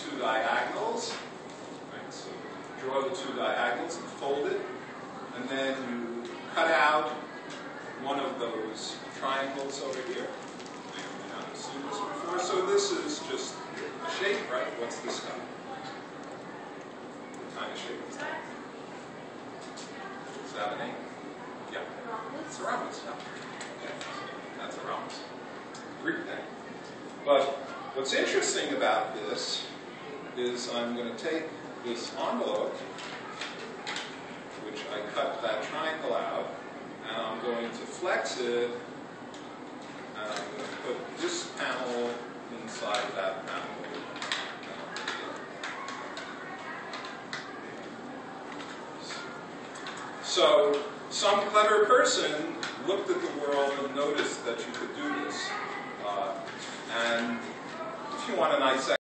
two diagonals. Right, so draw the two diagonals and fold it, and then you cut out one of those triangles over here. You may have seen this before. So this is just a shape, right? What's this guy? What kind of shape is that? Is that a name? Yeah. It's a rhombus. Yeah. Okay. That's a rhombus. Greek thing. But what's interesting about this is I'm going to take this envelope, which I cut that triangle out, and I'm going to flex it, and I'm going to put this panel inside that panel. So some clever person looked at the world and noticed that you could do this. Uh, and if you want a nice